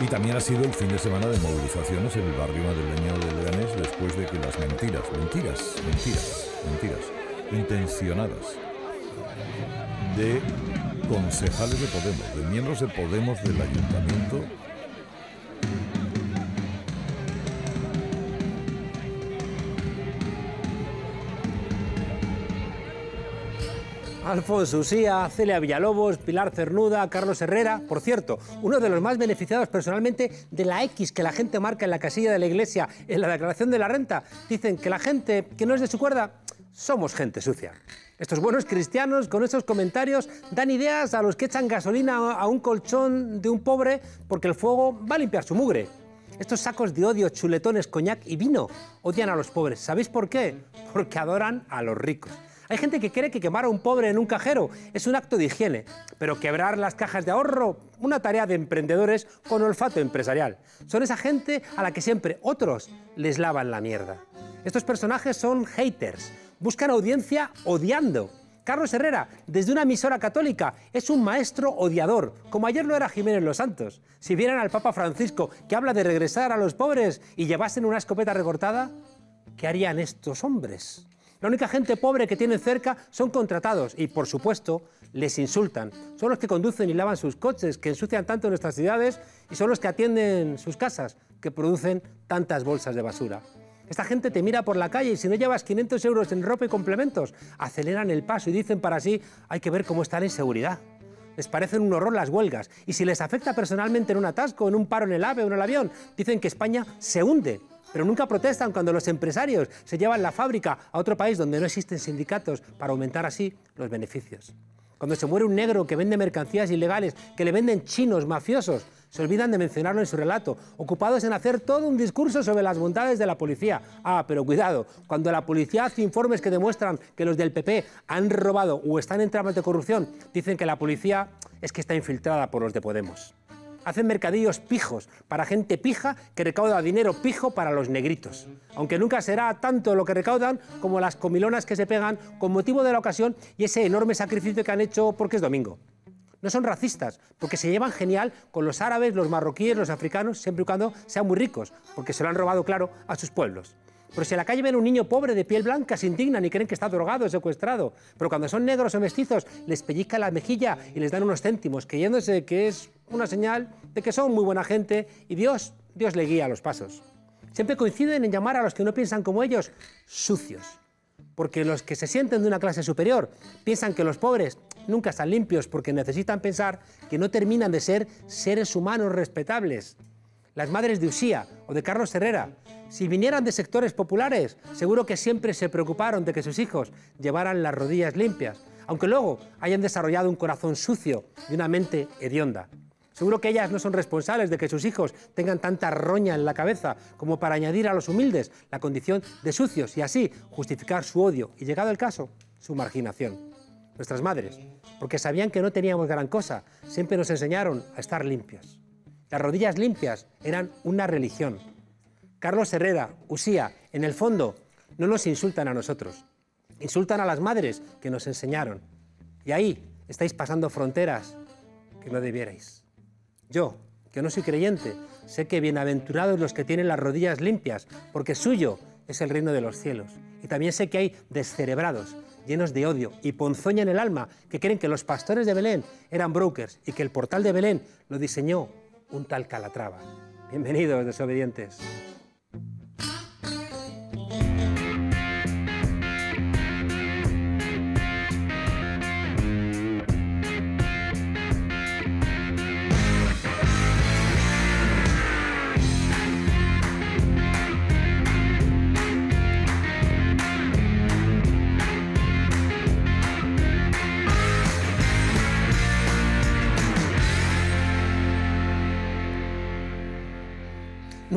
Y también ha sido el fin de semana de movilizaciones en el barrio madrileño de Leganés después de que las mentiras, mentiras, mentiras, mentiras, intencionadas de concejales de Podemos, de miembros de Podemos del ayuntamiento, Alfonso Usía, Celia Villalobos, Pilar Cernuda, Carlos Herrera. Por cierto, uno de los más beneficiados personalmente de la X que la gente marca en la casilla de la iglesia en la declaración de la renta. Dicen que la gente que no es de su cuerda somos gente sucia. Estos buenos cristianos con esos comentarios dan ideas a los que echan gasolina a un colchón de un pobre porque el fuego va a limpiar su mugre. Estos sacos de odio, chuletones, coñac y vino odian a los pobres. ¿Sabéis por qué? Porque adoran a los ricos. Hay gente que cree que quemar a un pobre en un cajero es un acto de higiene, pero quebrar las cajas de ahorro, una tarea de emprendedores con olfato empresarial. Son esa gente a la que siempre otros les lavan la mierda. Estos personajes son haters, buscan audiencia odiando. Carlos Herrera, desde una emisora católica, es un maestro odiador, como ayer lo era Jiménez Los Santos. Si vieran al Papa Francisco, que habla de regresar a los pobres y llevasen una escopeta recortada, ¿qué harían estos hombres? La única gente pobre que tienen cerca son contratados y, por supuesto, les insultan. Son los que conducen y lavan sus coches, que ensucian tanto nuestras ciudades, y son los que atienden sus casas, que producen tantas bolsas de basura. Esta gente te mira por la calle y si no llevas 500 euros en ropa y complementos, aceleran el paso y dicen para sí, hay que ver cómo están en seguridad. Les parecen un horror las huelgas y si les afecta personalmente en un atasco, en un paro en el AVE o en el avión, dicen que España se hunde pero nunca protestan cuando los empresarios se llevan la fábrica a otro país donde no existen sindicatos para aumentar así los beneficios. Cuando se muere un negro que vende mercancías ilegales, que le venden chinos mafiosos, se olvidan de mencionarlo en su relato, ocupados en hacer todo un discurso sobre las bondades de la policía. Ah, pero cuidado, cuando la policía hace informes que demuestran que los del PP han robado o están en tramas de corrupción, dicen que la policía es que está infiltrada por los de Podemos hacen mercadillos pijos para gente pija que recauda dinero pijo para los negritos. Aunque nunca será tanto lo que recaudan como las comilonas que se pegan con motivo de la ocasión y ese enorme sacrificio que han hecho porque es domingo. No son racistas, porque se llevan genial con los árabes, los marroquíes, los africanos, siempre y cuando sean muy ricos, porque se lo han robado, claro, a sus pueblos. Pero si en la calle ven un niño pobre de piel blanca, se indignan y creen que está drogado, secuestrado. Pero cuando son negros o mestizos, les pellizca la mejilla y les dan unos céntimos, creyéndose que es una señal de que son muy buena gente y Dios, Dios le guía los pasos. Siempre coinciden en llamar a los que no piensan como ellos sucios. Porque los que se sienten de una clase superior piensan que los pobres nunca están limpios porque necesitan pensar que no terminan de ser seres humanos respetables. Las madres de Usía o de Carlos Herrera, si vinieran de sectores populares, seguro que siempre se preocuparon de que sus hijos llevaran las rodillas limpias, aunque luego hayan desarrollado un corazón sucio y una mente hedionda. Seguro que ellas no son responsables de que sus hijos tengan tanta roña en la cabeza como para añadir a los humildes la condición de sucios y así justificar su odio y, llegado el caso, su marginación. Nuestras madres, porque sabían que no teníamos gran cosa, siempre nos enseñaron a estar limpios. Las rodillas limpias eran una religión. Carlos Herrera, Usía, en el fondo, no nos insultan a nosotros, insultan a las madres que nos enseñaron. Y ahí estáis pasando fronteras que no debierais. Yo, que no soy creyente, sé que bienaventurados los que tienen las rodillas limpias, porque suyo es el reino de los cielos. Y también sé que hay descerebrados, llenos de odio y ponzoña en el alma, que creen que los pastores de Belén eran brokers y que el portal de Belén lo diseñó un tal Calatrava. Bienvenidos, desobedientes.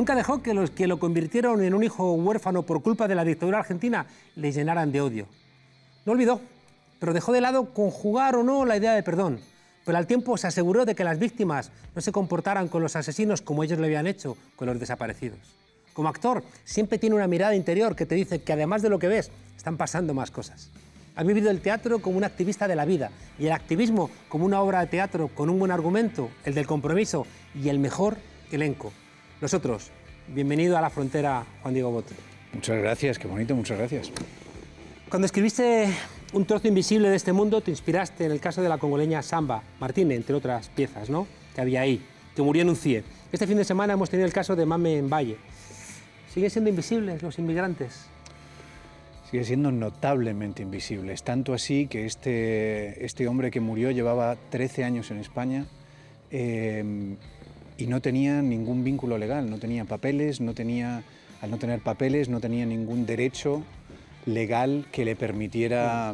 Nunca dejó que los que lo convirtieron en un hijo huérfano por culpa de la dictadura argentina le llenaran de odio. No olvidó, pero dejó de lado conjugar o no la idea de perdón. Pero al tiempo se aseguró de que las víctimas no se comportaran con los asesinos como ellos lo habían hecho con los desaparecidos. Como actor, siempre tiene una mirada interior que te dice que además de lo que ves, están pasando más cosas. Ha vivido el teatro como un activista de la vida y el activismo como una obra de teatro con un buen argumento, el del compromiso y el mejor, elenco. Nosotros, bienvenido a la frontera, Juan Diego Bote. Muchas gracias, qué bonito, muchas gracias. Cuando escribiste un trozo invisible de este mundo, te inspiraste en el caso de la congoleña Samba Martínez, entre otras piezas, ¿no? Que había ahí, que murió en un CIE. Este fin de semana hemos tenido el caso de Mame en Valle. ¿Siguen siendo invisibles los inmigrantes? Sigue siendo notablemente invisibles, tanto así que este, este hombre que murió llevaba 13 años en España eh, y no tenía ningún vínculo legal, no tenía papeles, no tenía, al no tener papeles no tenía ningún derecho legal que le permitiera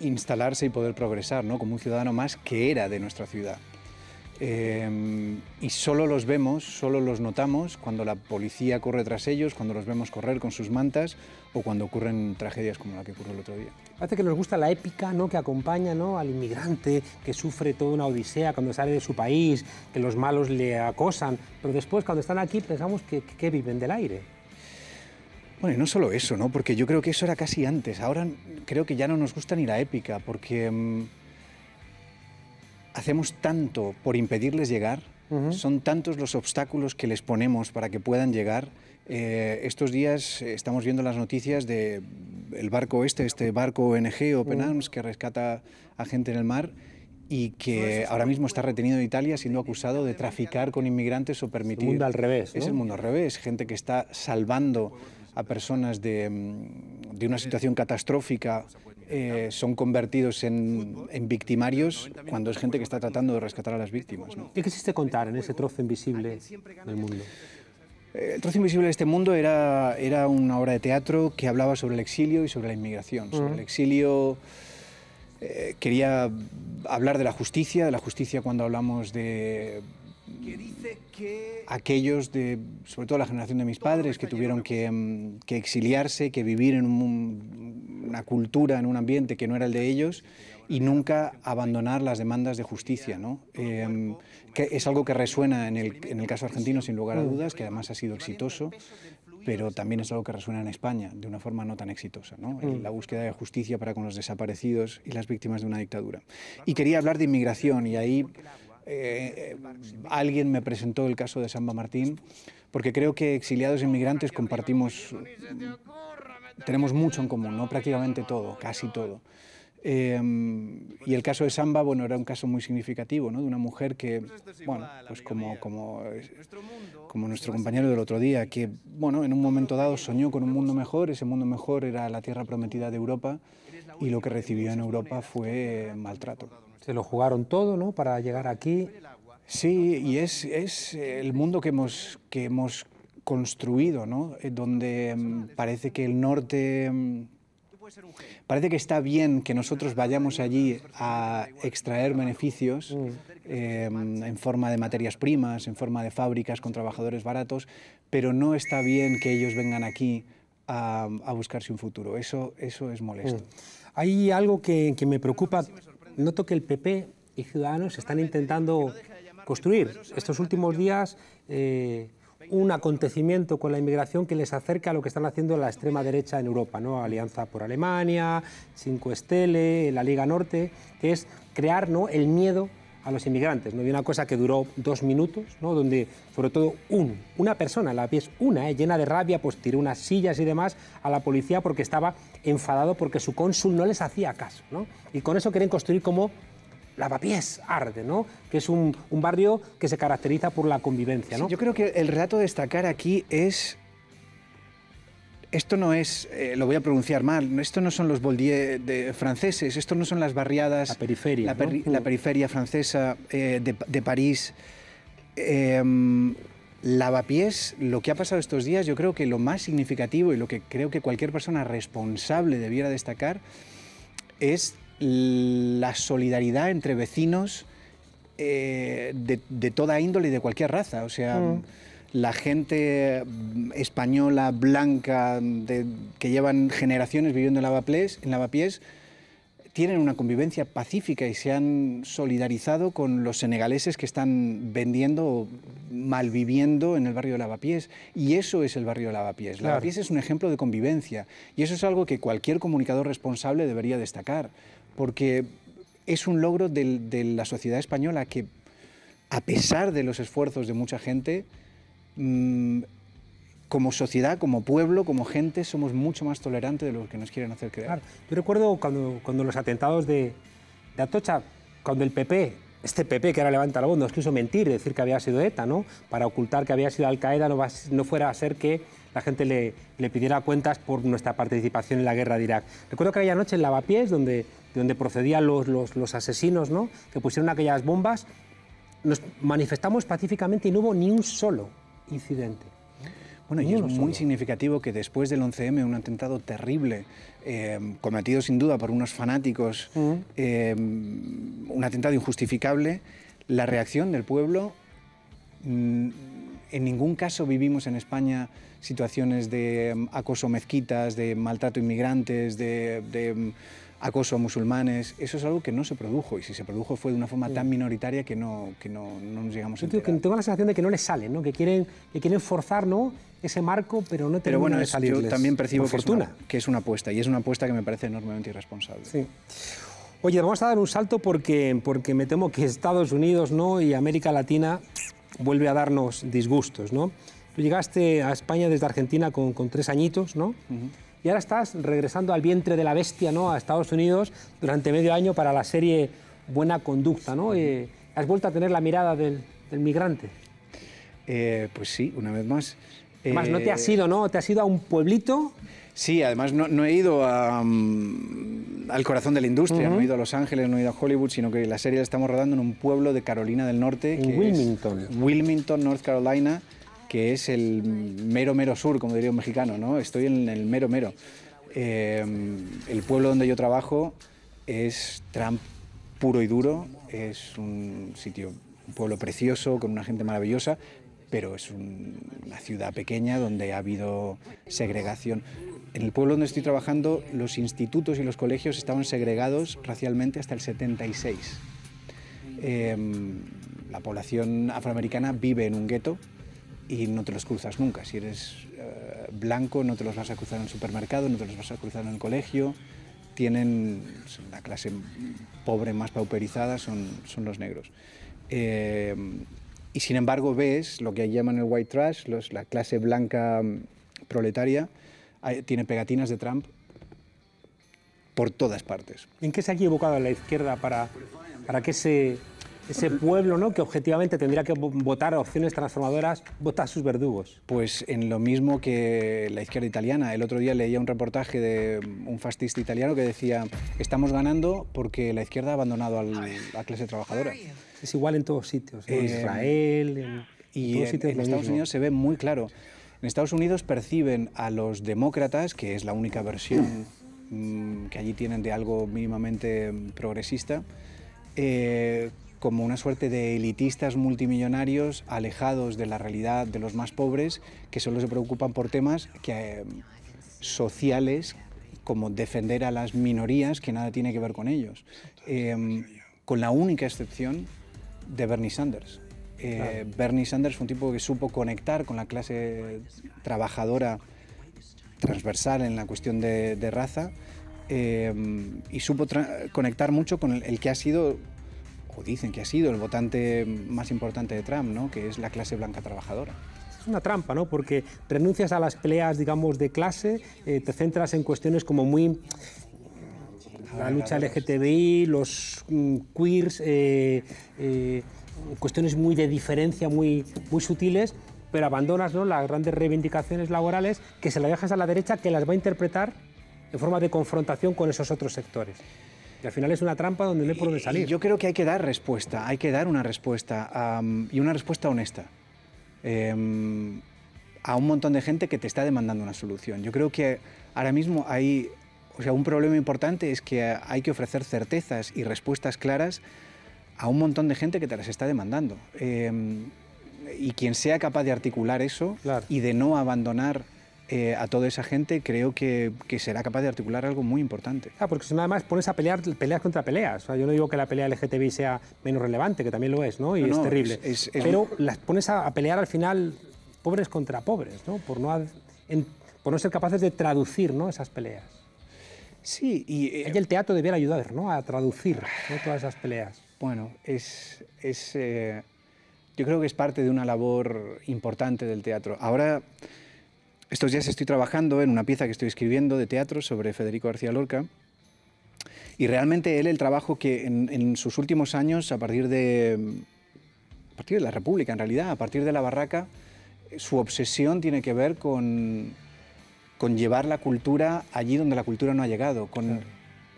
instalarse y poder progresar, ¿no? como un ciudadano más que era de nuestra ciudad. Eh, y solo los vemos, solo los notamos cuando la policía corre tras ellos, cuando los vemos correr con sus mantas o cuando ocurren tragedias como la que ocurrió el otro día. Parece que nos gusta la épica ¿no? que acompaña ¿no? al inmigrante, que sufre toda una odisea cuando sale de su país, que los malos le acosan, pero después cuando están aquí pensamos que, que viven del aire. Bueno, y no solo eso, ¿no? porque yo creo que eso era casi antes. Ahora creo que ya no nos gusta ni la épica, porque mmm, hacemos tanto por impedirles llegar, uh -huh. son tantos los obstáculos que les ponemos para que puedan llegar. Eh, estos días estamos viendo las noticias de el barco este, este barco ONG Open Arms, uh -huh. que rescata a gente en el mar y que ahora mismo está retenido en Italia siendo acusado de traficar con inmigrantes o permitir... El mundo al revés. ¿no? Es el mundo al revés, gente que está salvando a personas de, de una situación catastrófica eh, son convertidos en, en, victimarios cuando es gente que está tratando de rescatar a las víctimas. ¿no? ¿Qué quisiste contar en ese trozo invisible del mundo? Eh, el trozo invisible de este mundo era, era una obra de teatro que hablaba sobre el exilio y sobre la inmigración. Uh -huh. Sobre el exilio eh, quería hablar de la justicia, de la justicia cuando hablamos de aquellos de, sobre todo la generación de mis padres, que tuvieron que, mm, que exiliarse, que vivir en un, una cultura, en un ambiente que no era el de ellos y nunca abandonar las demandas de justicia. ¿no? Eh, que es algo que resuena en el, en el caso argentino sin lugar a dudas, que además ha sido exitoso, pero también es algo que resuena en España de una forma no tan exitosa, ¿no? la búsqueda de justicia para con los desaparecidos y las víctimas de una dictadura. Y quería hablar de inmigración y ahí eh, alguien me presentó el caso de Samba Martín, porque creo que exiliados e inmigrantes compartimos, tenemos mucho en común, ¿no? prácticamente todo, casi todo. Eh, y el caso de Samba, bueno, era un caso muy significativo, ¿no? De una mujer que, bueno, pues como, como, como nuestro compañero del otro día, que, bueno, en un momento dado soñó con un mundo mejor, ese mundo mejor era la tierra prometida de Europa, y lo que recibió en Europa fue maltrato. Se lo jugaron todo, ¿no?, para llegar aquí. Sí, y es, es el mundo que hemos, que hemos construido, ¿no?, donde um, parece que el norte... Um, Parece que está bien que nosotros vayamos allí a extraer beneficios eh, en forma de materias primas, en forma de fábricas con trabajadores baratos, pero no está bien que ellos vengan aquí a, a buscarse un futuro. Eso, eso es molesto. Hay algo que, que me preocupa. Noto que el PP y Ciudadanos están intentando construir estos últimos días eh, un acontecimiento con la inmigración que les acerca a lo que están haciendo la extrema derecha en Europa, ¿no? Alianza por Alemania, Cinco Estele, la Liga Norte, que es crear ¿no? el miedo a los inmigrantes. ¿no? Y una cosa que duró dos minutos, ¿no? donde sobre todo un, una persona, la pies una, ¿eh? llena de rabia, pues tiró unas sillas y demás a la policía porque estaba enfadado porque su cónsul no les hacía caso. ¿no? Y con eso quieren construir como Lavapiés Arde, ¿no? que es un, un, barrio que se caracteriza por la convivencia. ¿no? Sí, yo creo que el relato a destacar aquí es... Esto no es, eh, lo voy a pronunciar mal, esto no son los Boldier de, franceses, esto no son las barriadas... La periferia. La, peri ¿no? la periferia francesa eh, de, de, París. Eh, Lavapiés, lo que ha pasado estos días, yo creo que lo más significativo y lo que creo que cualquier persona responsable debiera destacar es la solidaridad entre vecinos eh, de, de, toda índole y de cualquier raza. O sea, mm. La gente española, blanca, de, que llevan generaciones viviendo en Lavapiés, en Lavapiés, tienen una convivencia pacífica y se han solidarizado con los senegaleses que están vendiendo, malviviendo en el barrio de Lavapiés. Y eso es el barrio de Lavapiés. Claro. Lavapiés es un ejemplo de convivencia. Y eso es algo que cualquier comunicador responsable debería destacar porque es un logro de, de la sociedad española que a pesar de los esfuerzos de mucha gente, mm, como sociedad, como pueblo, como gente, somos mucho más tolerantes de lo que nos quieren hacer creer. Yo recuerdo cuando, cuando los atentados de, de Atocha, cuando el PP, este PP que ahora levanta la voz, nos quiso mentir, decir que había sido ETA, ¿no? Para ocultar que había sido Al-Qaeda, no, no fuera a ser que la gente le, le, pidiera cuentas por nuestra participación en la guerra de Irak. Recuerdo que aquella noche en Lavapiés, donde, donde procedían los, los, los asesinos, ¿no? Que pusieron aquellas bombas, nos manifestamos pacíficamente y no hubo ni un solo incidente. Bueno, y es muy significativo que después del 11M, un atentado terrible, eh, cometido sin duda por unos fanáticos, uh -huh. eh, un atentado injustificable, la reacción del pueblo, mmm, en ningún caso vivimos en España situaciones de um, acoso mezquitas, de maltrato a inmigrantes, de, de acoso a musulmanes. Eso es algo que no se produjo y si se produjo fue de una forma tan minoritaria que no, que no, no nos llegamos a enterar. Yo tengo la sensación de que no les sale, ¿no? que, quieren, que quieren forzar ¿no? ese marco, pero no Pero bueno, de salirles. yo también percibo que fortuna. Es una, que es una apuesta y es una apuesta que me parece enormemente irresponsable. Sí. Oye, vamos a dar un salto porque, porque me temo que Estados Unidos ¿no? y América Latina vuelve a darnos disgustos. ¿no? Tú llegaste a España desde Argentina con, con tres añitos, ¿no? Uh -huh. Y ahora estás regresando al vientre de la bestia, ¿no? A Estados Unidos durante medio año para la serie Buena Conducta, ¿no? Eh, ¿Has vuelto a tener la mirada del, del migrante? Eh, pues sí, una vez más. Además, no te has ido, ¿no? Te has ido a un pueblito. Sí, además no, no he ido a, um, al corazón de la industria, uh -huh. no he ido a Los Ángeles, no he ido a Hollywood, sino que la serie la estamos rodando en un pueblo de Carolina del Norte. En que Wilmington. Es Wilmington, North Carolina que es el mero mero sur, como diría un mexicano, ¿no? Estoy en el mero mero. Eh, el pueblo donde yo trabajo es Trump puro y duro, es un sitio, un pueblo precioso, con una gente maravillosa, pero es un, una ciudad pequeña donde ha habido segregación. En el pueblo donde estoy trabajando, los institutos y los colegios estaban segregados racialmente hasta el 76. Eh, la población afroamericana vive en un gueto, y no te los cruzas nunca. Si eres uh, blanco no te los vas a cruzar en el supermercado, no te los vas a cruzar en el colegio. Tienen la clase pobre más pauperizada son, son los negros. Eh, y sin embargo ves lo que llaman el white trash, los, la clase blanca proletaria, hay, tiene pegatinas de Trump por todas partes. ¿En qué se ha equivocado la izquierda para, para que ese ese pueblo ¿no? que objetivamente tendría que votar opciones transformadoras, vota a sus verdugos. Pues en lo mismo que la izquierda italiana. El otro día leía un reportaje de un fascista italiano que decía, estamos ganando porque la izquierda ha abandonado a la clase trabajadora. Es igual en todos sitios, en eh, Israel, en y todos en, sitios en Estados mismo. Unidos se ve muy claro. En Estados Unidos perciben a los demócratas, que es la única versión mmm, que allí tienen de algo mínimamente progresista, eh, como una suerte de elitistas multimillonarios alejados de la realidad de los más pobres que solo se preocupan por temas que, eh, sociales como defender a las minorías que nada tiene que ver con ellos, eh, con la única excepción de Bernie Sanders. Eh, claro. Bernie Sanders fue un tipo que supo conectar con la clase trabajadora transversal en la cuestión de, de raza y supo conectar mucho con el, el que ha sido o dicen que ha sido el votante más importante de Trump, ¿no? que es la clase blanca trabajadora. Es una trampa, ¿no? Porque renuncias a las peleas, digamos, de clase, eh, te centras en cuestiones como muy la lucha LGTBI, los mm, queers, eh, eh, cuestiones muy de diferencia, muy, muy sutiles, pero abandonas ¿no? las grandes reivindicaciones laborales que se las dejas a la derecha que las va a interpretar de forma de confrontación con esos otros sectores. Y al final es una trampa donde no hay por dónde salir. Yo creo que hay que dar respuesta, hay que dar una respuesta um, y una respuesta honesta eh, a un montón de gente que te está demandando una solución. Yo creo que ahora mismo hay, o sea, un problema importante es que hay que ofrecer certezas y respuestas claras a un montón de gente que te las está demandando. Eh, y quien sea capaz de articular eso claro. y de no abandonar eh, a toda esa gente, creo que, que, será capaz de articular algo muy importante. Ah, porque si nada más pones a pelear peleas contra peleas. O sea, yo no digo que la pelea LGTBI sea menos relevante, que también lo es, ¿no? Y no, es no, terrible. Es, es, Pero las pones a, a, pelear al final pobres contra pobres, ¿no? Por no, en, por no ser capaces de traducir ¿no? esas peleas. Sí, y... Eh, el teatro debiera ayudar, ¿no? A traducir ¿no? todas esas peleas. Bueno, es... es eh yo creo que es parte de una labor importante del teatro. Ahora, estos días estoy trabajando en una pieza que estoy escribiendo de teatro sobre Federico García Lorca. Y realmente él, el trabajo que en, sus últimos años, a partir, de, a partir de la República, en realidad, a partir de la Barraca, su obsesión tiene que ver con, con llevar la cultura allí donde la cultura no ha llegado. Con,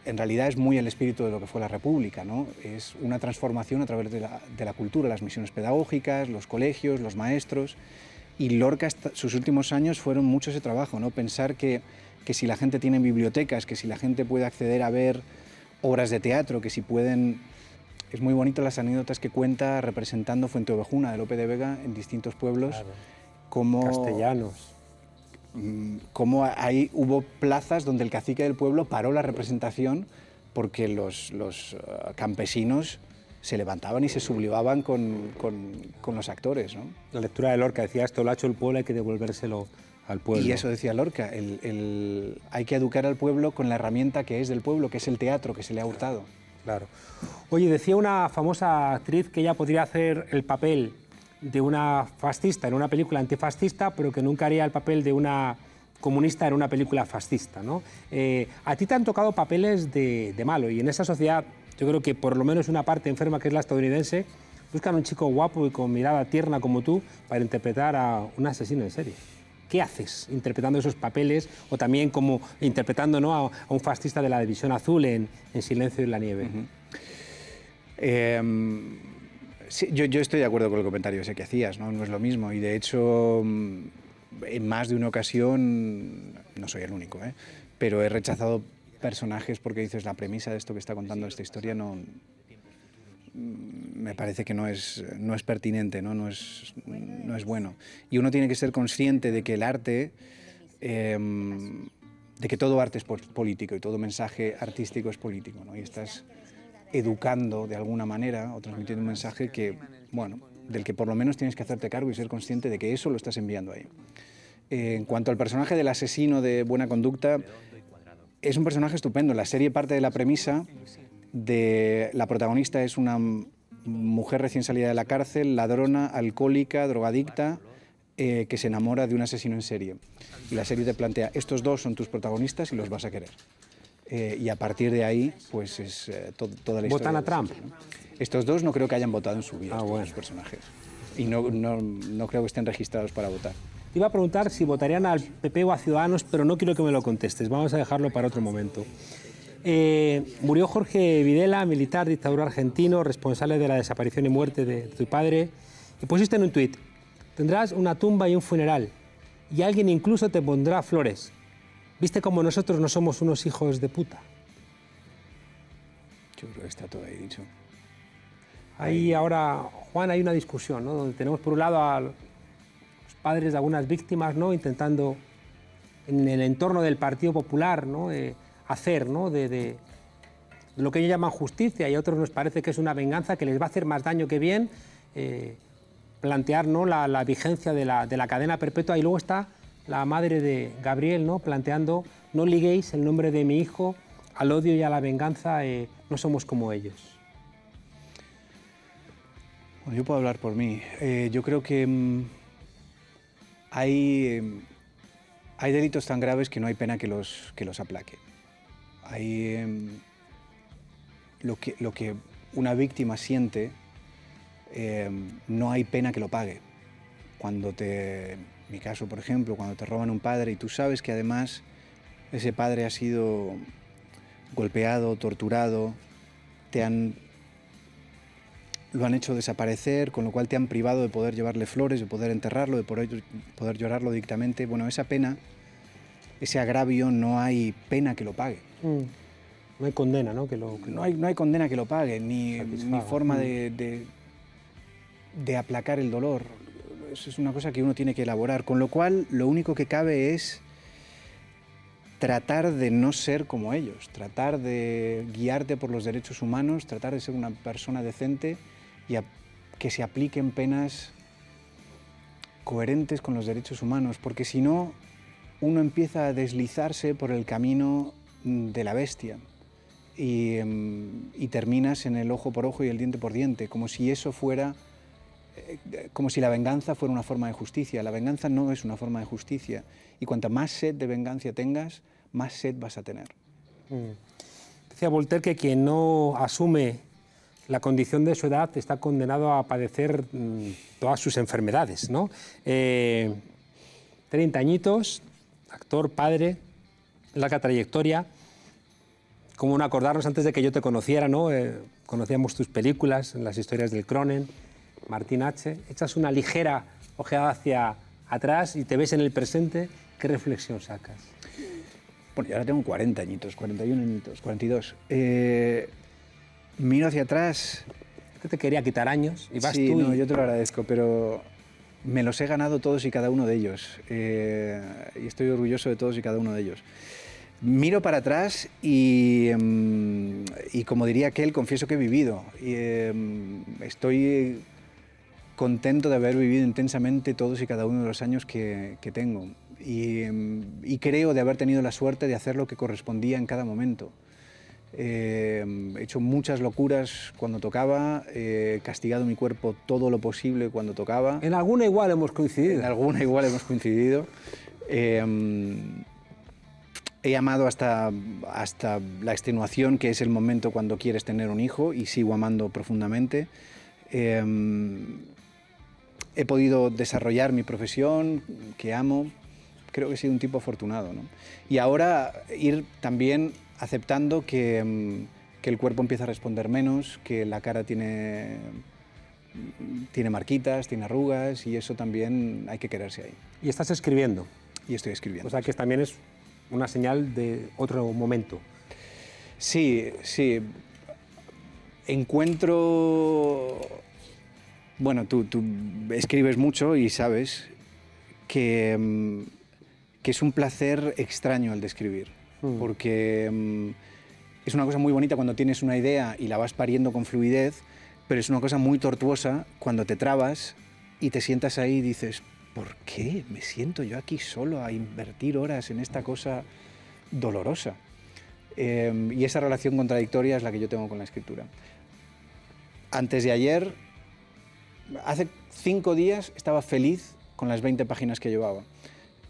En realidad es muy el espíritu de lo que fue la República, ¿no? Es una transformación a través de la, de la cultura, las misiones pedagógicas, los colegios, los maestros. Y Lorca, sus últimos años fueron mucho ese trabajo, ¿no? Pensar que, que si la gente tiene bibliotecas, que si la gente puede acceder a ver obras de teatro, que si pueden... Es muy bonito las anécdotas que cuenta representando Fuente Ovejuna de Lope de Vega en distintos pueblos. Como, Castellanos. Mm, como ahí hubo plazas donde el cacique del pueblo paró la representación porque los, los uh, campesinos se levantaban y se sublimaban con, con, con los actores. ¿no? La lectura de Lorca decía esto lo ha hecho el pueblo, hay que devolvérselo al pueblo. Y eso decía Lorca, el, el, hay que educar al pueblo con la herramienta que es del pueblo, que es el teatro, que se le ha hurtado. Claro. Oye, decía una famosa actriz que ella podría hacer el papel de una fascista en una película antifascista, pero que nunca haría el papel de una comunista en una película fascista. ¿no? Eh, a ti te han tocado papeles de, de malo y en esa sociedad yo creo que por lo menos una parte enferma que es la estadounidense, buscan un chico guapo y con mirada tierna como tú para interpretar a un asesino en serie. ¿Qué haces interpretando esos papeles o también como interpretando a, a, un fascista de la División Azul en, en Silencio y la Nieve? Sí, yo, estoy de acuerdo con el comentario ese que hacías, ¿no? no es lo mismo y de hecho en más de una ocasión, no soy el único, ¿eh? pero he rechazado personajes porque dices la premisa de esto que está contando esta historia no me parece que no es, no es pertinente, ¿no? No, es, no es bueno. Y uno tiene que ser consciente de que el arte, eh, de que todo arte es político y todo mensaje artístico es político. ¿no? Y estás educando de alguna manera o transmitiendo un mensaje que, bueno, del que por lo menos tienes que hacerte cargo y ser consciente de que eso lo estás enviando ahí. En cuanto al personaje del asesino de buena conducta, es un personaje estupendo. La serie parte de la premisa de la protagonista es una mujer recién salida de la cárcel, ladrona, alcohólica, drogadicta, eh, que se enamora de un asesino en serie. Y la serie te plantea, estos dos son tus protagonistas y los vas a querer. Eh, y a partir de ahí, pues es eh, to toda la ¿Votan historia. a Trump? ¿no? Estos dos no creo que hayan votado en su vida, Ah, estos bueno. dos personajes. Y no, no, no creo que estén registrados para votar. Te iba a preguntar si votarían al PP o a Ciudadanos, pero no quiero que me lo contestes. Vamos a dejarlo para otro momento. Eh, murió Jorge Videla, militar, dictador argentino, responsable de la desaparición y muerte de tu padre. Y pusiste en un tuit, tendrás una tumba y un funeral, y alguien incluso te pondrá flores. ¿Viste como nosotros no somos unos hijos de puta? Yo creo que está todo ahí dicho. Ahí ahora, Juan, hay una discusión, ¿no? Donde tenemos por un lado a los padres de algunas víctimas, ¿no? Intentando en el entorno del Partido Popular, ¿no? Eh, hacer, ¿no? De, de, lo que ellos llaman justicia y a otros nos parece que es una venganza que les va a hacer más daño que bien. Eh, plantear ¿no? la, la vigencia de la, de la, cadena perpetua y luego está la madre de Gabriel ¿no? planteando no liguéis el nombre de mi hijo al odio y a la venganza, eh, no somos como ellos. Bueno, yo puedo hablar por mí. Eh, yo creo que mmm, hay, eh, hay delitos tan graves que no hay pena que los, que los aplaque. Hay eh, lo, que, lo que una víctima siente eh, no hay pena que lo pague. Cuando te, en mi caso por ejemplo, cuando te roban un padre y tú sabes que además ese padre ha sido golpeado, torturado, te han, lo han hecho desaparecer, con lo cual te han privado de poder llevarle flores, de poder enterrarlo, de poder, poder llorarlo dictamente. Bueno, esa pena, ese agravio, no hay pena que lo pague. Mm. No hay condena, ¿no? Que lo, que no, hay, no hay condena que lo pague, ni, ni forma mm. de, de de aplacar el dolor. Eso es una cosa que uno tiene que elaborar, con lo cual lo único que cabe es tratar de no ser como ellos, tratar de guiarte por los derechos humanos, tratar de ser una persona decente y que se apliquen penas coherentes con los derechos humanos, porque si no, uno empieza a deslizarse por el camino de la bestia y, y terminas en el ojo por ojo y el diente por diente, como si eso fuera como si la venganza fuera una forma de justicia. La venganza no es una forma de justicia. Y cuanta más sed de venganza tengas, más sed vas a tener. Mm. Decía Voltaire que quien no asume la condición de su edad está condenado a padecer mm, todas sus enfermedades. ¿no? 30 eh, añitos, actor, padre, larga trayectoria. Como no acordarnos antes de que yo te conociera, ¿no? Eh, conocíamos tus películas, las historias del Cronen, Martín H. Echas una ligera ojeada hacia atrás y te ves en el presente. ¿Qué reflexión sacas? Bueno, yo ahora tengo 40 añitos, 41 añitos, 42. Eh, miro hacia atrás. que te quería quitar años y vas sí, tú. No, yo te lo agradezco, pero me los he ganado todos y cada uno de ellos. Eh, y estoy orgulloso de todos y cada uno de ellos. Miro para atrás y, y como diría aquel, confieso que he vivido. Y, em, estoy contento de haber vivido intensamente todos y cada uno de los años que, que tengo. Y, em, y creo de haber tenido la suerte de hacer lo que correspondía en cada momento. Eh, he hecho muchas locuras cuando tocaba, he castigado mi cuerpo todo lo posible cuando tocaba. En alguna igual hemos coincidido. En alguna igual hemos coincidido. Eh, he amado hasta, hasta la extenuación, que es el momento cuando quieres tener un hijo, y sigo amando profundamente. Eh, he podido desarrollar mi profesión, que amo. Creo que he sido un tipo afortunado. ¿no? Y ahora ir también aceptando que, mm, que, el cuerpo empieza a responder menos, que la cara tiene, tiene marquitas, tiene arrugas y eso también hay que quererse ahí. ¿Y estás escribiendo? Y estoy escribiendo. O sea que también es una señal de otro momento. Sí, sí. Encuentro... Bueno, tú, tú escribes mucho y sabes que, mm, que es un placer extraño el de escribir Mm. porque mm, es una cosa muy bonita cuando tienes una idea y la vas pariendo con fluidez, pero es una cosa muy tortuosa cuando te trabas y te sientas ahí y dices, ¿por qué me siento yo aquí solo a invertir horas en esta cosa dolorosa? Em, y esa relación contradictoria es la que yo tengo con la escritura. Antes de ayer, hace cinco días, estaba feliz con las 20 páginas que llevaba.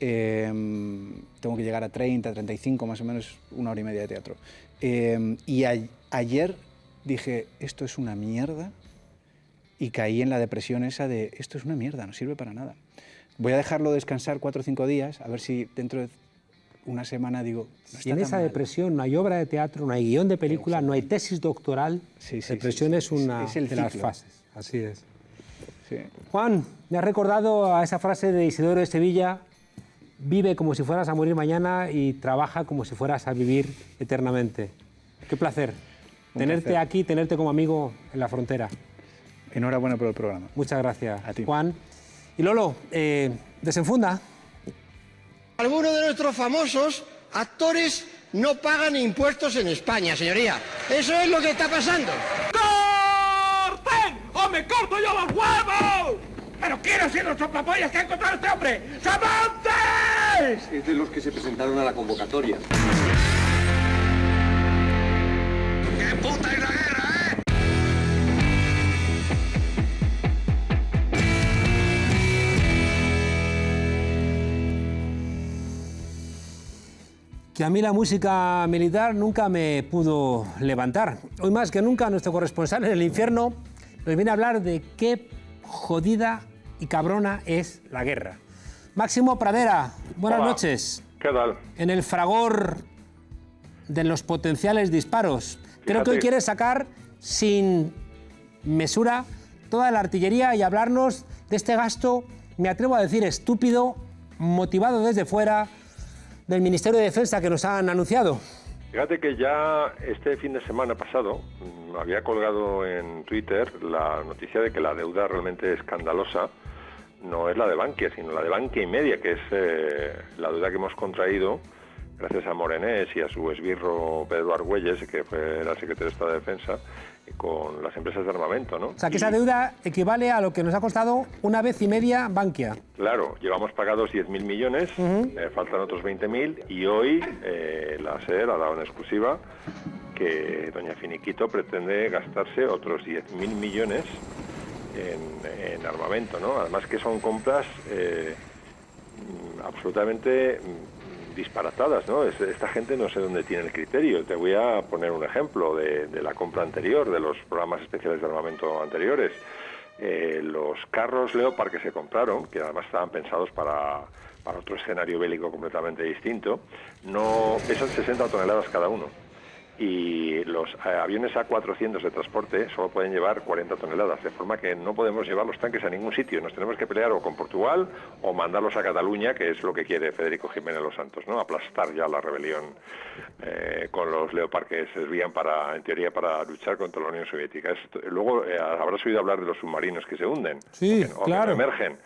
Em, tengo que llegar a 30, 35, más o menos una hora y media de teatro. Em, y ayer dije, esto es una mierda, y caí en la depresión esa de, esto es una mierda, no sirve para nada. Voy a dejarlo descansar cuatro o cinco días, a ver si dentro de una semana digo... No en esa depresión no hay obra de teatro, no hay guion de película, no hay tesis doctoral. Sí, depresión es una de las fases. Así es. Juan, me has recordado a esa frase de Isidoro de Sevilla, vive como si fueras a morir mañana y trabaja como si fueras a vivir eternamente. Qué placer. tenerte aquí, tenerte como amigo en la frontera. Enhorabuena por el programa. Muchas gracias, a ti. Juan. Y Lolo, eh, desenfunda. Algunos de nuestros famosos actores no pagan impuestos en España, señoría. Eso es lo que está pasando. ¡Corten! ¡O me corto yo los huevos! ¡Pero quiero ser los soplapollas que ha encontrado este hombre! ¡Samantes! Es de los que se presentaron a la convocatoria. ¡Qué puta es la guerra, eh! que a mí la música militar nunca me pudo levantar. Hoy más que nunca nuestro corresponsal en el infierno nos viene a hablar de qué jodida y cabrona es la guerra. Máximo Pradera, buenas noches. ¿Qué tal? En el fragor de los potenciales disparos. Creo que hoy quieres sacar sin mesura toda la artillería y hablarnos de este gasto, me atrevo a decir, estúpido, motivado desde fuera del Ministerio de Defensa que nos han anunciado. Fíjate que ya este fin de semana pasado mm, había colgado en Twitter la noticia de que la deuda realmente escandalosa no es la de Bankia, sino la de Bankia y Media, que es eh, la deuda que hemos contraído gracias a Morenés y a su esbirro Pedro Argüelles, que fue el secretario de Estado de Defensa, con las empresas de armamento. ¿no? O sea, que esa deuda equivale a lo que nos ha costado una vez y media Bankia. Claro, llevamos pagados 10.000 millones, eh, faltan otros 20.000 y hoy eh, la SER ha dado en exclusiva que doña Finiquito pretende gastarse otros 10.000 millones en, armamento, ¿no? Además que son compras eh, absolutamente mm, disparatadas, ¿no? esta gente no sé dónde tiene el criterio. Te voy a poner un ejemplo de, la compra anterior, de los programas especiales de armamento anteriores. Eh, los carros Leopard que se compraron, que además estaban pensados para, para otro escenario bélico completamente distinto, no pesan 60 toneladas cada uno y los eh, aviones A400 de transporte solo pueden llevar 40 toneladas, de forma que no podemos llevar los tanques a ningún sitio. Nos tenemos que pelear o con Portugal o mandarlos a Cataluña, que es lo que quiere Federico Jiménez Los Santos, ¿no? Aplastar ya la rebelión eh, con los Leopard que servían para, en teoría, para luchar contra la Unión Soviética. luego eh, habrás oído hablar de los submarinos que se hunden, sí, o que, emergen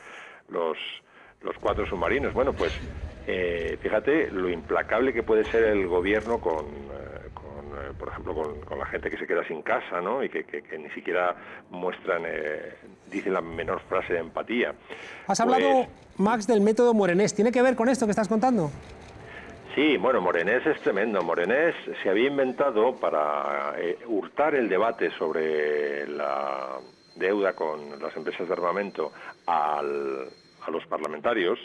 los los cuatro submarinos. Bueno, pues fíjate lo implacable que puede ser el gobierno con eh, por ejemplo, con, la gente que se queda sin casa, ¿no? Y que, ni siquiera muestran, eh, dicen la menor frase de empatía. Has hablado, pues Max, del método Morenés. ¿Tiene que ver con esto que estás contando? Sí, bueno, Morenés es tremendo. Morenés se había inventado para eh, hurtar el debate sobre la deuda con las empresas de armamento a los parlamentarios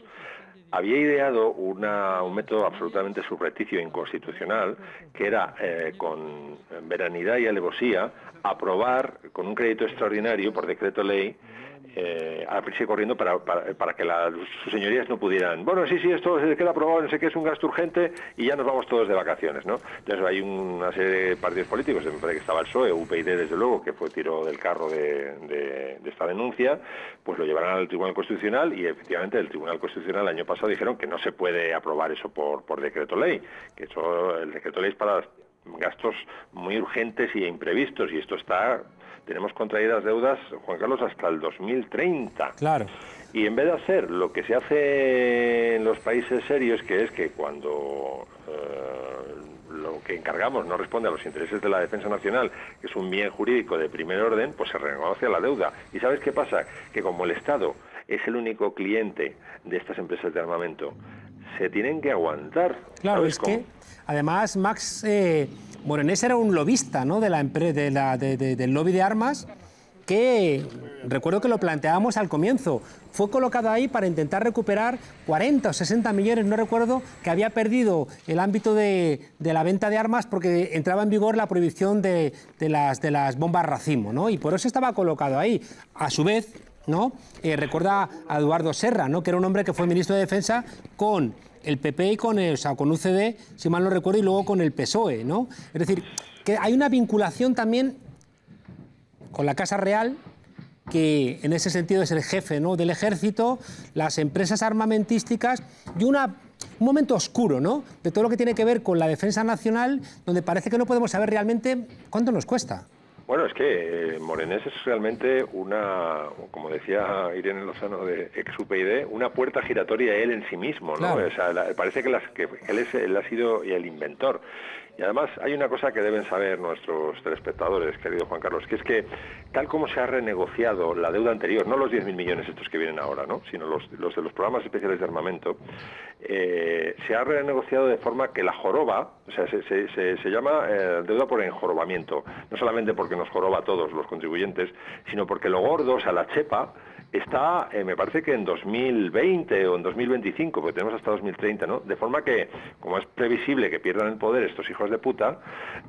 había ideado un método absolutamente subrepticio e inconstitucional, que era, eh, con veranidad y alevosía, aprobar con un crédito extraordinario por decreto ley eh, a prisa corriendo para, para, que sus señorías no pudieran, bueno, sí, sí, esto se queda aprobado, no sé qué, es un gasto urgente y ya nos vamos todos de vacaciones, ¿no? Entonces hay una serie de partidos políticos, me parece que estaba el PSOE, UPyD desde luego, que fue tiro del carro de, esta denuncia, pues lo llevarán al Tribunal Constitucional y efectivamente el Tribunal Constitucional el año pasado dijeron que no se puede aprobar eso por, por decreto ley, que eso, el decreto ley es para gastos muy urgentes y imprevistos y esto está tenemos contraídas deudas, Juan Carlos, hasta el 2030. Claro. Y en vez de hacer lo que se hace en los países serios, que es que cuando eh, lo que encargamos no responde a los intereses de la defensa nacional, que es un bien jurídico de primer orden, pues se renegocia la deuda. ¿Y sabes qué pasa? Que como el Estado es el único cliente de estas empresas de armamento, se tienen que aguantar. Claro, es que además Max eh, Morenés era un lobista ¿no? de la, de la del lobby de armas que recuerdo que lo planteábamos al comienzo. Fue colocado ahí para intentar recuperar 40 o 60 millones, no recuerdo, que había perdido el ámbito de, la venta de armas porque entraba en vigor la prohibición de, las, de las bombas racimo, ¿no? Y por eso estaba colocado ahí. A su vez, ¿no? Eh, recuerda a Eduardo Serra, ¿no? Que era un hombre que fue ministro de Defensa con el PP y con, el, con UCD, si mal no recuerdo, y luego con el PSOE, ¿no? Es decir, que hay una vinculación también con la Casa Real, que en ese sentido es el jefe ¿no? del ejército, las empresas armamentísticas y una, un momento oscuro ¿no? de todo lo que tiene que ver con la defensa nacional, donde parece que no podemos saber realmente cuánto nos cuesta. Bueno, es que eh, Morenés es realmente una, como decía Irene Lozano de ex UPyD, una puerta giratoria él en sí mismo, ¿no? O sea, parece que, las, que él, es, él ha sido el inventor. Y además hay una cosa que deben saber nuestros telespectadores, querido Juan Carlos, que es que tal como se ha renegociado la deuda anterior, no los 10.000 millones estos que vienen ahora, ¿no? sino los, los de los programas especiales de armamento, eh, se ha renegociado de forma que la joroba, o sea, se, se, se, llama eh, deuda por enjorobamiento, no solamente porque nos joroba a todos los contribuyentes, sino porque lo gordo, o sea, la chepa, está, eh, me parece que en 2020 o en 2025, porque tenemos hasta 2030, ¿no? De forma que, como es previsible que pierdan el poder estos hijos de puta,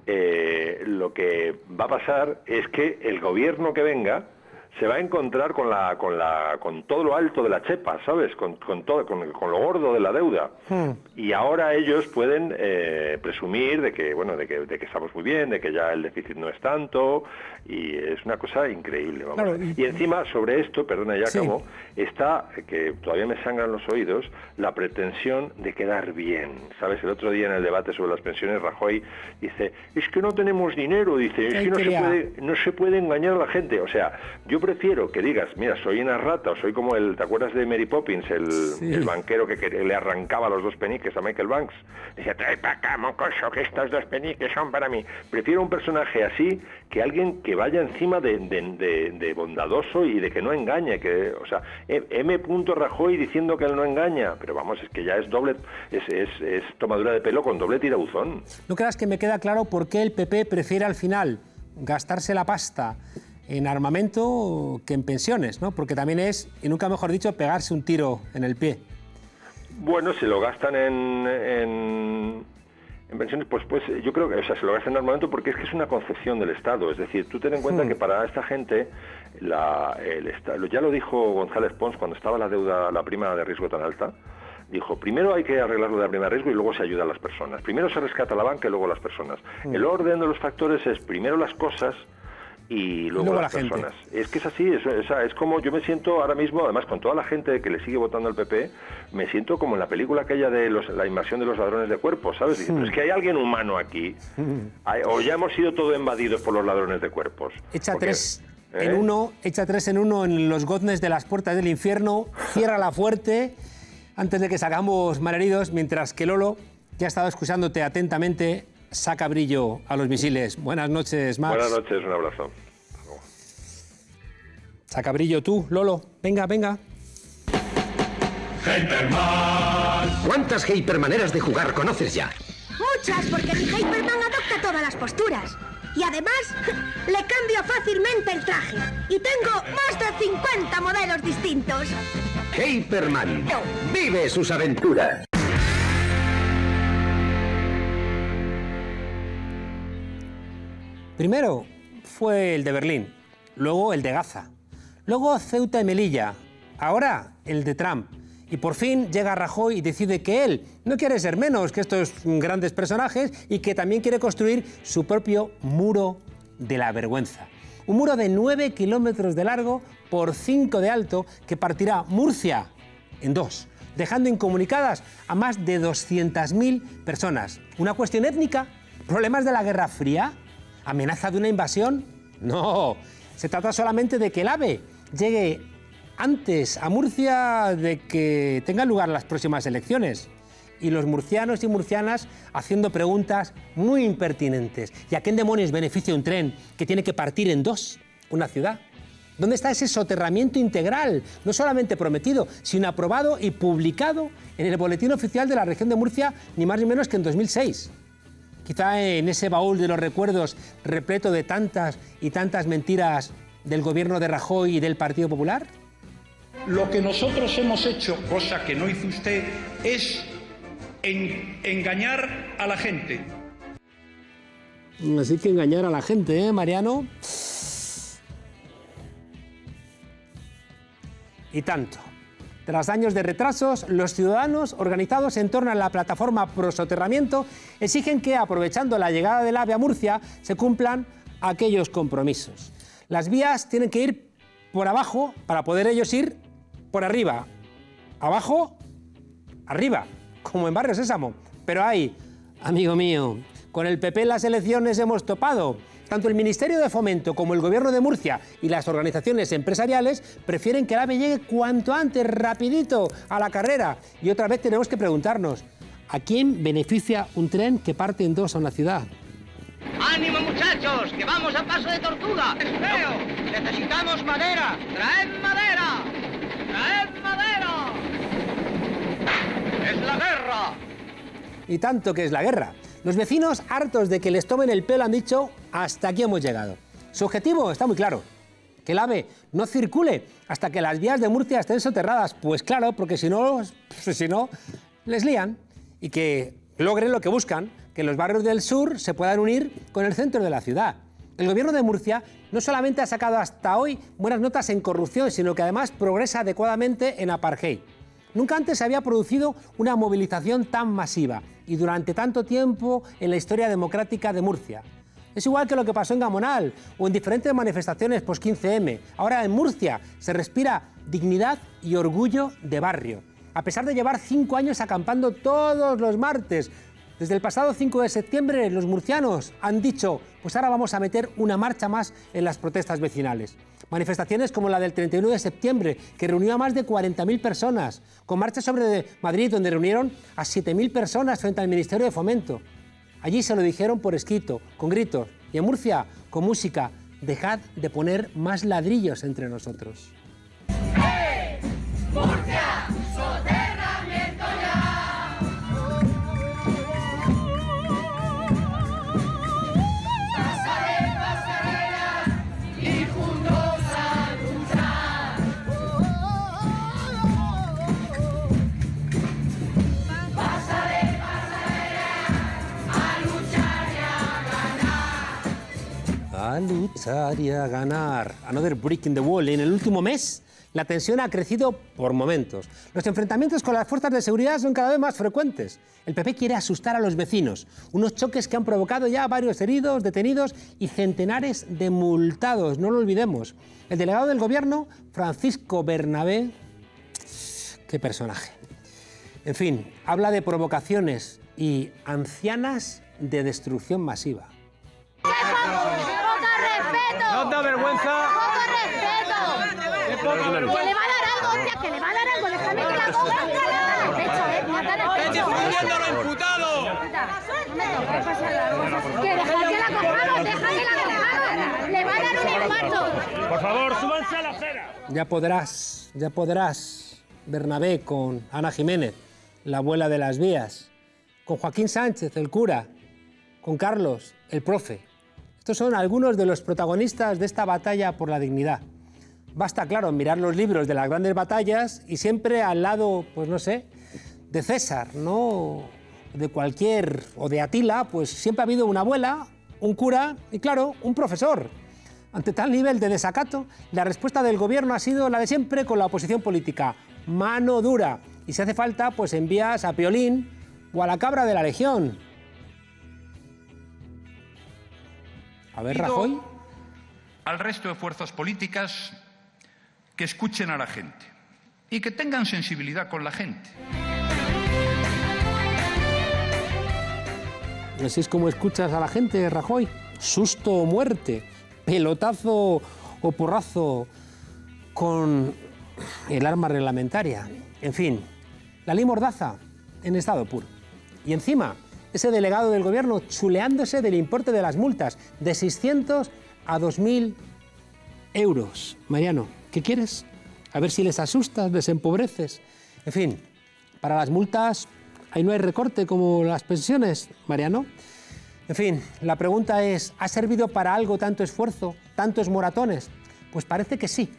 eh, lo que va a pasar es que el gobierno que venga se va a encontrar con la con la con todo lo alto de la chepa, ¿sabes? Con, con todo con, lo gordo de la deuda. Hmm. Y ahora ellos pueden eh, presumir de que bueno de que, de que estamos muy bien, de que ya el déficit no es tanto y es una cosa increíble. y, encima sobre esto, perdona ya como está que todavía me sangran los oídos la pretensión de quedar bien, ¿sabes? El otro día en el debate sobre las pensiones Rajoy dice es que no tenemos dinero, dice es que no se puede no se puede engañar a la gente, o sea yo prefiero que digas, mira, soy una rata, o soy como el, ¿te acuerdas de Mary Poppins, el, banquero que, le arrancaba los dos peniques a Michael Banks? Decía, trae para acá, mocoso, que estos dos peniques son para mí. Prefiero un personaje así que alguien que vaya encima de, bondadoso y de que no engañe, que, o sea, M. Rajoy diciendo que él no engaña, pero vamos, es que ya es doble, es, es tomadura de pelo con doble tirabuzón. No creas que me queda claro por qué el PP prefiere al final gastarse la pasta en armamento que en pensiones, ¿no? Porque también es, y nunca mejor dicho, pegarse un tiro en el pie. Bueno, si lo gastan en, en, en pensiones, pues, pues yo creo que, o sea, se lo gastan en armamento porque es que es una concepción del Estado. Es decir, tú ten en cuenta Hmm. que para esta gente, la, el Estado, ya lo dijo González Pons cuando estaba la deuda, la prima de riesgo tan alta, dijo, primero hay que arreglar lo de la prima de riesgo y luego se ayuda a las personas. Primero se rescata la banca y luego las personas. Hmm. El orden de los factores es primero las cosas y luego, luego las la gente. personas. Es que es así, es, es- es como yo me siento ahora mismo, además con toda la gente que le sigue votando al PP, me siento como en la película aquella de los- la invasión de los ladrones de cuerpos, ¿sabes? Diciendo, es que hay alguien humano aquí, Hay- o ya hemos sido todo invadidos por los ladrones de cuerpos. Echa Porque- tres ¿eh? en uno, echa tres en uno en los goznes de las puertas del infierno, cierra la fuerte antes de que sacamos malheridos, mientras que Lolo, ya ha estado escuchándote atentamente, saca brillo a los misiles. Buenas noches, Max. Buenas noches, un abrazo. Saca brillo tú, Lolo. Venga, venga. ¿Cuántas Hypermaneras de jugar conoces ya? Muchas, porque mi Hyperman adopta todas las posturas. Y además, le cambio fácilmente el traje. Y tengo más de 50 modelos distintos. Hyperman. Vive sus aventuras. Primero fue el de Berlín, luego el de Gaza, luego Ceuta y Melilla, ahora el de Trump. Y por fin llega Rajoy y decide que él no quiere ser menos que estos grandes personajes y que también quiere construir su propio muro de la vergüenza. Un muro de 9 kilómetros de largo por 5 de alto que partirá Murcia en dos, dejando incomunicadas a más de 200.000 personas. ¿Una cuestión étnica? ¿Problemas de la Guerra Fría? ¿Amenaza de una invasión? No, se trata solamente de que el AVE llegue antes a Murcia de que tengan lugar las próximas elecciones. Y los murcianos y murcianas haciendo preguntas muy impertinentes. ¿Y a qué demonios beneficia un tren que tiene que partir en dos una ciudad? ¿Dónde está ese soterramiento integral? No solamente prometido, sino aprobado y publicado en el Boletín Oficial de la Región de Murcia, ni más ni menos que en 2006. Quizá en ese baúl de los recuerdos repleto de tantas y tantas mentiras del gobierno de Rajoy y del Partido Popular. Lo que nosotros hemos hecho, cosa que no hizo usted, es en- engañar a la gente. Así que engañar a la gente, ¿eh, Mariano? Y tanto. Tras años de retrasos, los ciudadanos organizados en torno a la plataforma pro soterramiento exigen que, aprovechando la llegada del AVE a Murcia, se cumplan aquellos compromisos. Las vías tienen que ir por abajo para poder ellos ir por arriba. Abajo, arriba, como en Barrio Sésamo. Pero hay, amigo mío, con el PP en las elecciones hemos topado. Tanto el Ministerio de Fomento como el Gobierno de Murcia y las organizaciones empresariales prefieren que el AVE llegue cuanto antes, rapidito, a la carrera. Y otra vez tenemos que preguntarnos, ¿a quién beneficia un tren que parte en dos a una ciudad? ¡Ánimo, muchachos! ¡Que vamos a paso de tortuga! ¡Espero! ¡Necesitamos madera! ¡Traed madera! ¡Traed madera! ¡Es la guerra! Y tanto que es la guerra. Los vecinos, hartos de que les tomen el pelo, han dicho, hasta aquí hemos llegado. Su objetivo está muy claro, que el AVE no circule hasta que las vías de Murcia estén soterradas. Pues claro, porque si no, pues si no, les lían. Y que logren lo que buscan, que los barrios del sur se puedan unir con el centro de la ciudad. El gobierno de Murcia no solamente ha sacado hasta hoy buenas notas en corrupción, sino que además progresa adecuadamente en apartheid. Nunca antes se había producido una movilización tan masiva y durante tanto tiempo en la historia democrática de Murcia. Es igual que lo que pasó en Gamonal o en diferentes manifestaciones post-15M. Ahora en Murcia se respira dignidad y orgullo de barrio. A pesar de llevar cinco años acampando todos los martes, desde el pasado 5 de septiembre los murcianos han dicho, pues ahora vamos a meter una marcha más en las protestas vecinales. Manifestaciones como la del 31 de septiembre, que reunió a más de 40.000 personas, con marchas sobre Madrid, donde reunieron a 7.000 personas frente al Ministerio de Fomento. Allí se lo dijeron por escrito, con gritos, y en Murcia, con música, dejad de poner más ladrillos entre nosotros. ¡Murcia! A luchar y a ganar. Another brick in the wall. En el último mes, la tensión ha crecido por momentos. Los enfrentamientos con las fuerzas de seguridad son cada vez más frecuentes. El PP quiere asustar a los vecinos. Unos choques que han provocado ya varios heridos, detenidos y centenares de multados. No lo olvidemos. El delegado del gobierno, Francisco Bernabé, qué personaje. En fin, habla de provocaciones y ancianas de destrucción masiva. ¡Poco respeto! ¿No da vergüenza? ¡Poco respeto! Que le va a dar algo, hostia, que le va a dar algo. Déjame que la ponga. El pecho, eh. Mátala en el ¡Vete pecho. fundiendo a los imputados! Que deja que la cojamos, deja que la cojamos. Le va a dar un infarto. Por favor, súbanse a la acera. Ya podrás, ya podrás, Bernabé con Ana Jiménez, la abuela de las vías, con Joaquín Sánchez, el cura, con Carlos, el profe. Estos son algunos de los protagonistas de esta batalla por la dignidad. Basta, claro, mirar los libros de las grandes batallas y siempre al lado, pues no sé, de César, ¿no? De cualquier, o de Atila, pues siempre ha habido una abuela, un cura y, claro, un profesor. Ante tal nivel de desacato, la respuesta del gobierno ha sido la de siempre con la oposición política, mano dura. Y si hace falta, pues envías a Piolín o a la cabra de la Legión. A ver, Rajoy. Al resto de fuerzas políticas que escuchen a la gente y que tengan sensibilidad con la gente. Así es como escuchas a la gente, Rajoy. Susto o muerte, pelotazo o porrazo con el arma reglamentaria. En fin, la ley Mordaza en estado puro. Y encima, ese delegado del gobierno chuleándose del importe de las multas, de 600 a 2.000 euros. Mariano, ¿qué quieres? A ver si les asustas, les empobreces. En fin, para las multas ahí no hay recorte como las pensiones, Mariano. En fin, la pregunta es, ¿ha servido para algo tanto esfuerzo, tantos moratones? Pues parece que sí.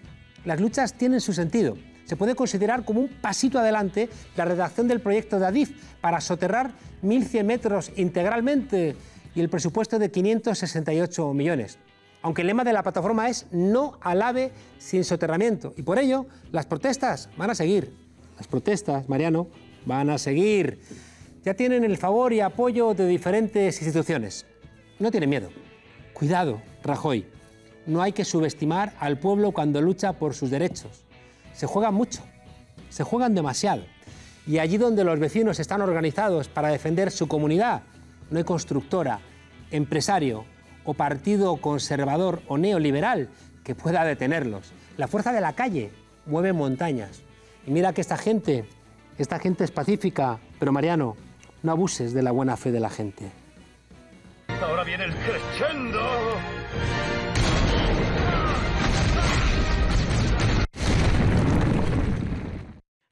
Las luchas tienen su sentido. Se puede considerar como un pasito adelante la redacción del proyecto de Adif para soterrar 1.100 metros integralmente y el presupuesto de 568 millones. Aunque el lema de la plataforma es no al ave sin soterramiento. Y por ello, las protestas van a seguir. Las protestas, Mariano, van a seguir. Ya tienen el favor y apoyo de diferentes instituciones. No tienen miedo. Cuidado, Rajoy. No hay que subestimar al pueblo cuando lucha por sus derechos. Se juegan mucho, se juegan demasiado. Y allí donde los vecinos están organizados para defender su comunidad, no hay constructora, empresario o partido conservador o neoliberal que pueda detenerlos. La fuerza de la calle mueve montañas. Y mira que esta gente, esta gente es pacífica, pero Mariano, no abuses de la buena fe de la gente. Ahora viene el crescendo.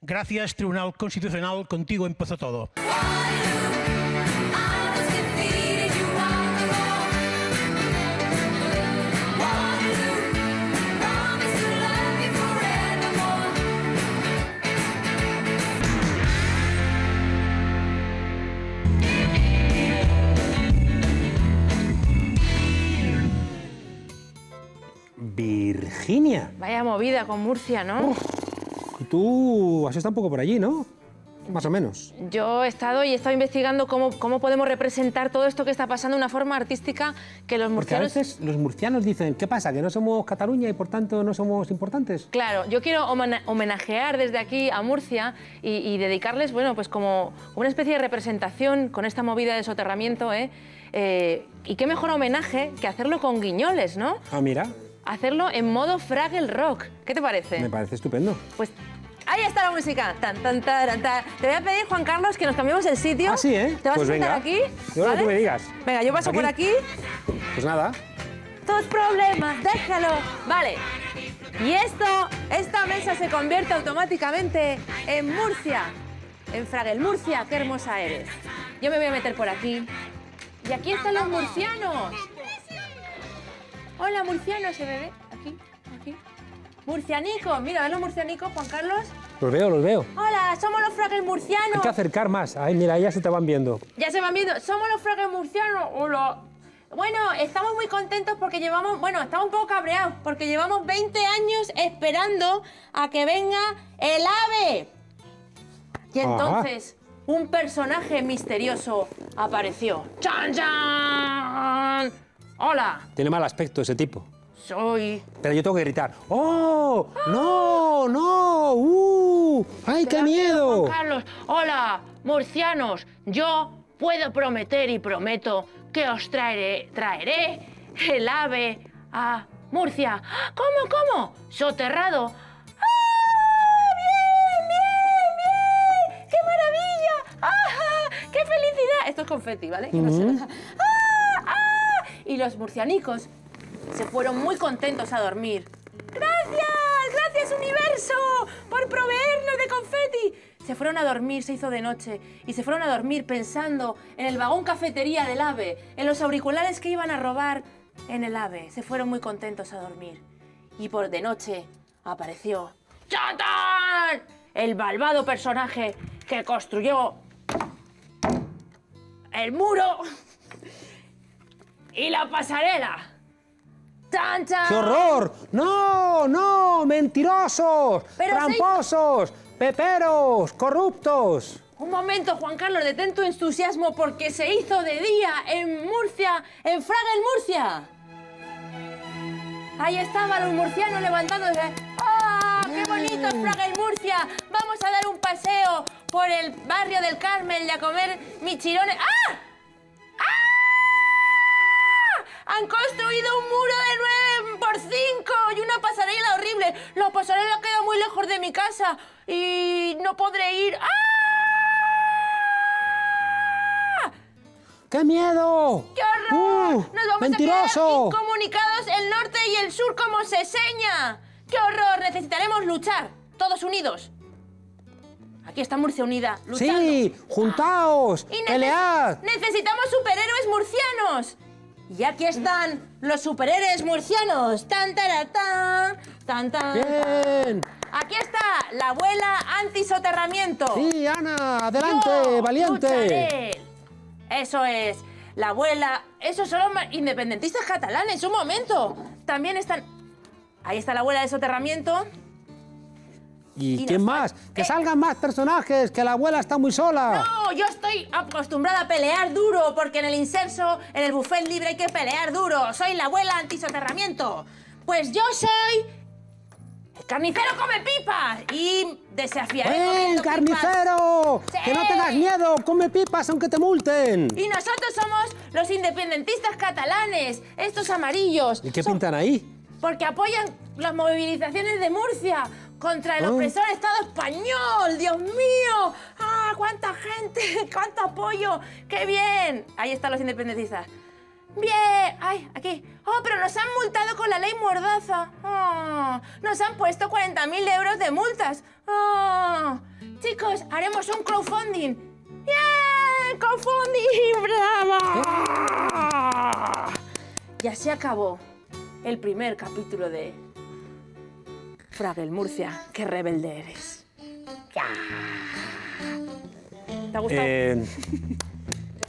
Gracias, Tribunal Constitucional, contigo empezó todo. Virginia, Vaya movida con Murcia, ¿no? Y tú has estado un poco por allí, ¿no? Más o menos. Yo he estado y he estado investigando cómo, cómo podemos representar todo esto que está pasando de una forma artística que los Porque a murcianos... veces los murcianos dicen, ¿qué pasa? ¿Que no somos Cataluña y por tanto no somos importantes? Claro, yo quiero homena- homenajear desde aquí a Murcia y, y dedicarles, bueno, pues como una especie de representación con esta movida de soterramiento, ¿eh? Eh, y qué mejor homenaje que hacerlo con guiñoles, ¿no? Ah, mira, Hacerlo en modo Fraggle Rock. ¿Qué te parece? me parece estupendo. Pues ahí está la música. Tan, tan, taran, tan. Te voy a pedir, Juan Carlos, que nos cambiemos el sitio. Ah, sí, ¿eh? ¿Te vas Pues a sentar venga. aquí? Yo lo que tú me digas. Venga, yo paso por aquí. Pues nada, Tus problemas, déjalo. Vale. Y esto, esta mesa se convierte automáticamente en Murcia. En Fraggle. Murcia, qué hermosa eres. Yo me voy a meter por aquí. Y aquí están los murcianos. Hola, murcianos, ¿se ve? Aquí, aquí. Murcianicos, mira, ¿ves los murcianicos, Juan Carlos? los veo, los veo. Hola, somos los Fraggle murcianos. Hay que acercar más. Ay, mira, ya se te van viendo. Ya se van viendo. Somos los Fraggle murcianos. Hola. Bueno, estamos muy contentos porque llevamos, bueno, estamos un poco cabreados porque llevamos 20 años esperando a que venga el ave. Y Ajá. entonces un personaje misterioso apareció. ¡Chan, chan! Hola, Tiene mal aspecto ese tipo. soy... Pero yo tengo que gritar. ¡Oh! ¡No! ¡No! ¡Uh! ¡Ay, qué miedo! Juan Carlos. Hola, murcianos. Yo puedo prometer y prometo que os traeré, traeré el ave a Murcia. ¿Cómo, cómo? Soterrado. ¡Ah! ¡Bien, bien, bien! ¡Qué maravilla! ¡Ah! ¡Qué felicidad! Esto es confeti, ¿vale? Que no se nota. Y los murcianicos se fueron muy contentos a dormir. ¡Gracias! ¡Gracias, universo! ¡Por proveernos de confeti! Se fueron a dormir, se hizo de noche, y se fueron a dormir pensando en el vagón cafetería del ave, en los auriculares que iban a robar en el ave. Se fueron muy contentos a dormir. Y por de noche apareció ¡Chatán! El malvado personaje que construyó el muro y la pasarela. ¡Chan, chan! ¡Qué horror! ¡No! ¡No! ¡Mentirosos! Pero ¡Tramposos! ¡Peperos! ¡Corruptos! Un momento, Juan Carlos, detén tu entusiasmo porque se hizo de día en Murcia, en Fragel, Murcia. Ahí estaban los murcianos levantándose. ¡Ah! ¡Qué bonito es Fragel, Murcia! Vamos a dar un paseo por el barrio del Carmel y a comer michirones. ¡Ah! Han construido un muro de 9 por 5 y una pasarela horrible. La pasarela queda muy lejos de mi casa y no podré ir. ¡Ah! ¡Qué miedo! ¡Qué horror! ¡Uh! Nos vamos a ¡Mentiroso! quedar incomunicados el norte y el sur como se seña. ¡Qué horror! Necesitaremos luchar, todos unidos. Aquí está Murcia unida, luchando. ¡Sí! ¡Juntaos! Y neces- ¡Pelead! Necesitamos superhéroes murcianos. Y aquí están los superhéroes murcianos. Tan, taratán, tan, tan, ¡Bien! Aquí está la abuela antisoterramiento. ¡Sí, Ana! ¡Adelante! Yo ¡Valiente! lucharé. Eso es. La abuela. Esos son los independentistas catalanes. Un momento. También están. Ahí está la abuela de soterramiento. ¿Y, Y quién más? ¡Que salgan más personajes! ¡Que la abuela está muy sola! No, yo estoy acostumbrada a pelear duro porque en el inserso, en el buffet libre hay que pelear duro. Soy la abuela antisoterramiento. Pues yo soy. El carnicero come pipas y desafiaré. ¡Eh, comiendo carnicero! pipas. ¡Que no tengas miedo! ¡Come pipas aunque te multen! Y nosotros somos los independentistas catalanes, estos amarillos. ¿Y qué Son- pintan ahí? Porque apoyan las movilizaciones de Murcia contra el Ah. opresor Estado español. ¡Dios mío! ¡Ah, cuánta gente! ¡Cuánto apoyo! ¡Qué bien! Ahí están los independentistas. Bien, ay, aquí. Oh, pero nos han multado con la ley Mordaza. Oh, nos han puesto 40.000 euros de multas. Oh, chicos, haremos un crowdfunding. ¡Bien! ¡Crowdfunding! ¡Bravo! Y así acabó el primer capítulo de Fragel Murcia. ¡Qué rebelde eres! ¿Te ha gustado? Eh,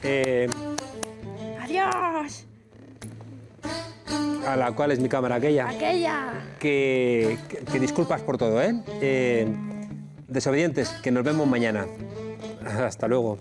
eh, ¡Adiós! a la cual es mi cámara aquella. ¡Aquella! Que, que- que disculpas por todo, ¿eh? Eh, Desobedientes, que nos vemos mañana. Hasta luego.